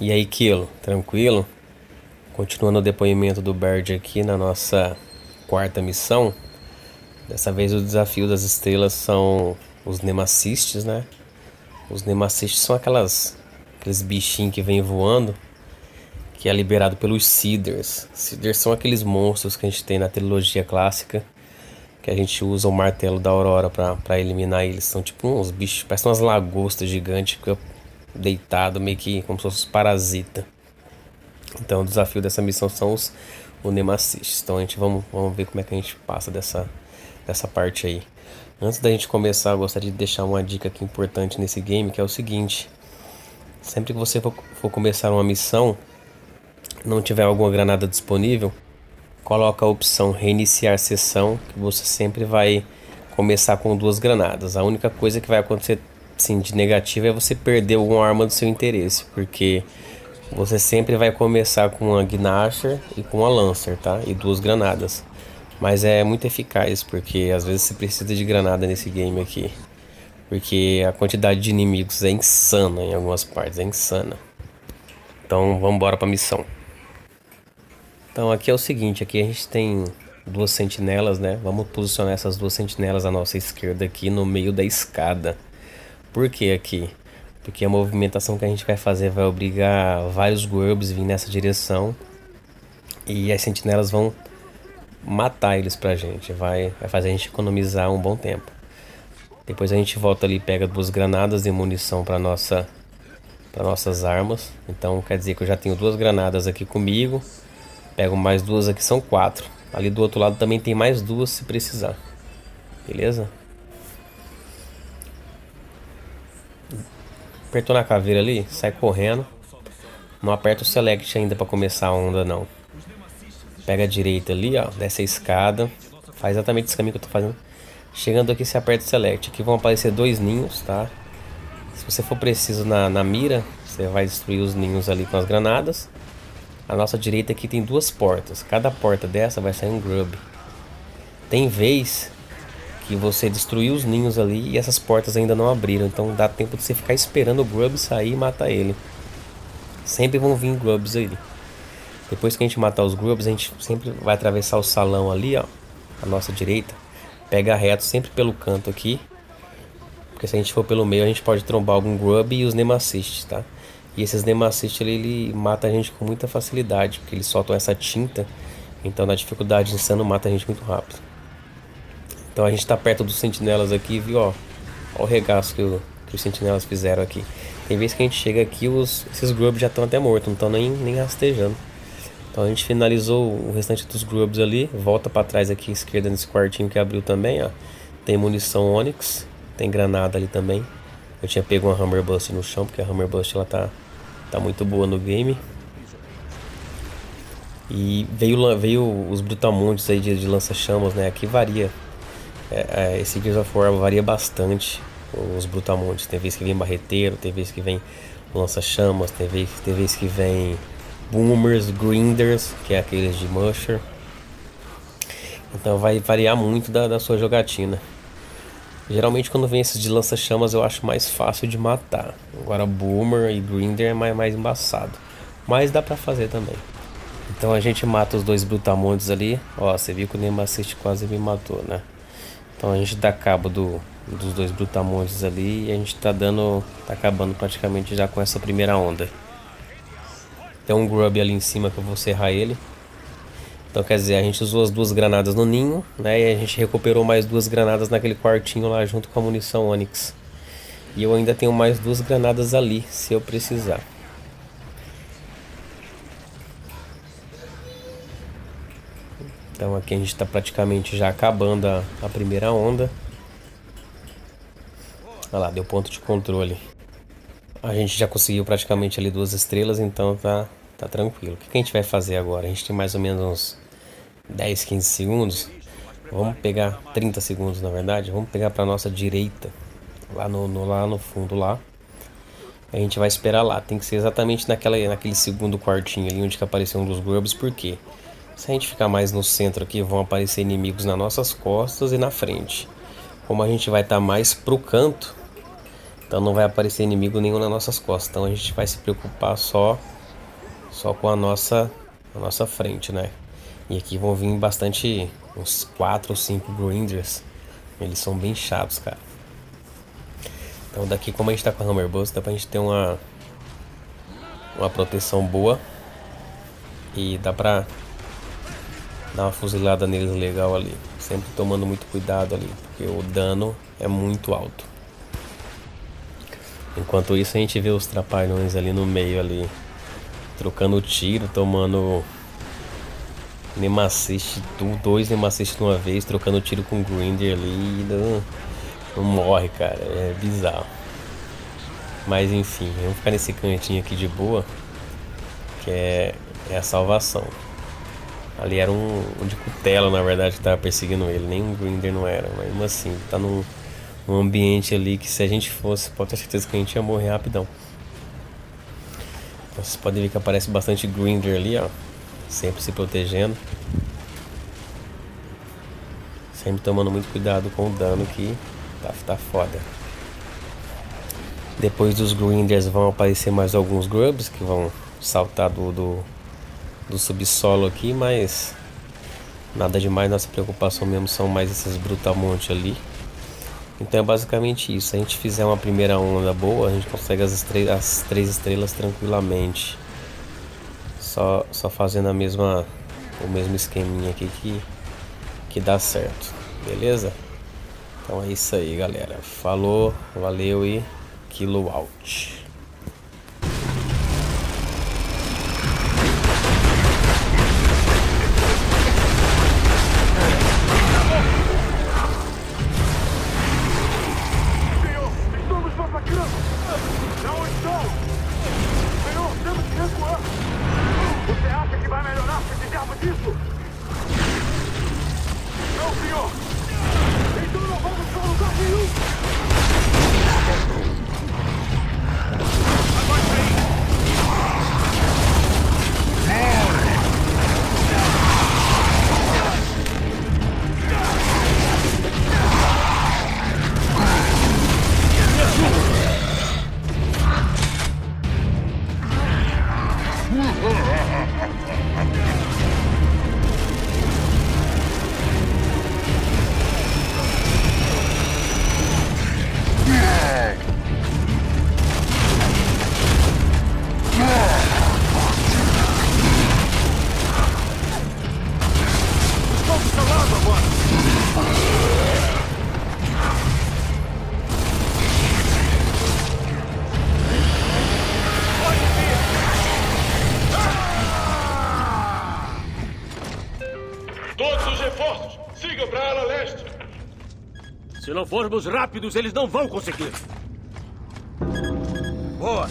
E aí, Kilo, tranquilo? Continuando o depoimento do Bird aqui na nossa quarta missão. Dessa vez o desafio das estrelas são os nemacistes, né? Os nemacistes são aquelas aqueles bichinhos que vêm voando, que é liberado pelos Seeders. Seeders são aqueles monstros que a gente tem na trilogia clássica, que a gente usa o martelo da Aurora para eliminar eles. São tipo uns bichos, parecem umas lagostas gigantes que deitado, meio que como se fosse parasita. Então o desafio dessa missão são os o Nemasist. Então a gente vamos, vamos ver como é que a gente passa dessa, dessa parte aí. Antes da gente começar, eu gostaria de deixar uma dica aqui importante nesse game, que é o seguinte. Sempre que você for, for começar uma missão, não tiver alguma granada disponível, coloca a opção reiniciar sessão, que você sempre vai começar com duas granadas. A única coisa que vai acontecer assim, de negativo é você perder alguma arma do seu interesse, porque você sempre vai começar com uma Gnasher e com uma Lancer, tá? E duas granadas. Mas é muito eficaz, porque às vezes você precisa de granada nesse game aqui. Porque a quantidade de inimigos é insana em algumas partes, é insana. Então vamos embora pra missão. Então aqui é o seguinte, aqui a gente tem duas sentinelas, né? Vamos posicionar essas duas sentinelas à nossa esquerda aqui no meio da escada. Por que aqui? Porque a movimentação que a gente vai fazer vai obrigar vários Grubs a vir nessa direção. E as sentinelas vão matar eles pra gente. Vai, vai fazer a gente economizar um bom tempo. Depois a gente volta ali e pega duas granadas e munição para nossa para nossas armas. Então quer dizer que eu já tenho duas granadas aqui comigo. Pego mais duas aqui, são quatro. Ali do outro lado também tem mais duas se precisar. Beleza? Apertou na caveira ali, sai correndo. Não aperta o select ainda para começar a onda não. Pega a direita ali, ó, desce a escada. Faz exatamente esse caminho que eu tô fazendo. Chegando aqui, você aperta o select. Aqui vão aparecer dois ninhos, tá? Se você for preciso na, na mira, você vai destruir os ninhos ali com as granadas. A nossa direita aqui tem duas portas. Cada porta dessa vai sair um grub. Tem vez que você destruiu os ninhos ali e essas portas ainda não abriram. Então dá tempo de você ficar esperando o Grub sair e matar ele. Sempre vão vir Grubs aí. Depois que a gente matar os Grubs, a gente sempre vai atravessar o salão ali, ó. À nossa direita. Pega reto sempre pelo canto aqui. Porque se a gente for pelo meio, a gente pode trombar algum Grub e os Nemacysts, tá? E esses Nemacysts ele, ele mata a gente com muita facilidade. Porque eles soltam essa tinta. Então na dificuldade insano mata a gente muito rápido. Então a gente está perto dos sentinelas aqui, viu? Ó, ó o regaço que, o, que, os sentinelas fizeram aqui. Tem vezes que a gente chega aqui, os, esses grubs já estão até mortos, não estão nem, nem rastejando. Então a gente finalizou o restante dos grubs ali. Volta para trás aqui esquerda nesse quartinho que abriu também, ó. Tem munição Onyx, tem granada ali também. Eu tinha pego uma Hammer Bust no chão, porque a Hammer Bust ela tá, tá muito boa no game. E veio, veio os brutamontes aí de, de lança-chamas, né? Aqui varia é, é, esse Gears of War varia bastante os brutamontes. Tem vezes que vem barreteiro, tem vezes que vem lança-chamas, tem vezes, tem vezes que vem boomers, grinders, que é aqueles de musher. Então vai variar muito da, da sua jogatina. Geralmente quando vem esses de lança-chamas eu acho mais fácil de matar. Agora boomer e grinder é mais, mais embaçado. Mas dá pra fazer também. Então a gente mata os dois brutamontes ali. Ó, você viu que o Nemasist quase me matou, né? Então a gente dá cabo do, dos dois brutamontes ali e a gente tá dando. tá acabando praticamente já com essa primeira onda. Tem um grub ali em cima que eu vou serrar ele. Então quer dizer, a gente usou as duas granadas no ninho, né? E a gente recuperou mais duas granadas naquele quartinho lá junto com a munição Onix. E eu ainda tenho mais duas granadas ali, se eu precisar. Então aqui a gente está praticamente já acabando a, a, primeira onda. Olha lá, deu ponto de controle. A gente já conseguiu praticamente ali duas estrelas, então tá, tá tranquilo. O que, a gente vai fazer agora? A gente tem mais ou menos uns 10, 15 segundos. Vamos pegar 30 segundos na verdade. Vamos pegar para nossa direita, lá no, no, lá no fundo lá. A gente vai esperar lá. Tem que ser exatamente naquela, naquele segundo quartinho ali onde que apareceu um dos grubs. Por quê? Se a gente ficar mais no centro aqui, vão aparecer inimigos nas nossas costas e na frente. Como a gente vai estar tá mais pro canto, Então não vai aparecer inimigo nenhum nas nossas costas. Então a gente vai se preocupar só só com a nossa a nossa frente, né? E aqui vão vir bastante uns 4 ou 5 grinders. Eles são bem chatos, cara. Então daqui como a gente tá com a Hammer Bust, dá pra gente ter uma uma proteção boa e dá pra dar uma fuzilada neles legal ali. Sempre tomando muito cuidado ali, porque o dano é muito alto. Enquanto isso a gente vê os trapalhões ali no meio ali, trocando tiro, tomando Nemassist, dois Nemassist de uma vez, trocando tiro com o Grinder ali não, não morre, cara. É bizarro. Mas enfim, vamos ficar nesse cantinho aqui de boa, que é, é a salvação. Ali era um, um de cutela, na verdade, que tava perseguindo ele, nem um Grinder não era, mas assim, tá num, num ambiente ali que se a gente fosse, pode ter certeza que a gente ia morrer rapidão. Então, vocês podem ver que aparece bastante Grinder ali, ó. Sempre se protegendo. Sempre tomando muito cuidado com o dano que tá, tá foda. Depois dos Grinders vão aparecer mais alguns Grubs que vão saltar do, do, do subsolo aqui, mas nada demais. Nossa preocupação mesmo são mais esses Brutamonte ali. Então é basicamente isso. Se a gente fizer uma primeira onda boa, a gente consegue as, as três estrelas tranquilamente. Só, só fazendo a mesma, o mesmo esqueminha aqui que, que dá certo. Beleza? Então é isso aí, galera. Falou, valeu e kilo out. Se não formos rápidos, eles não vão conseguir. Boa.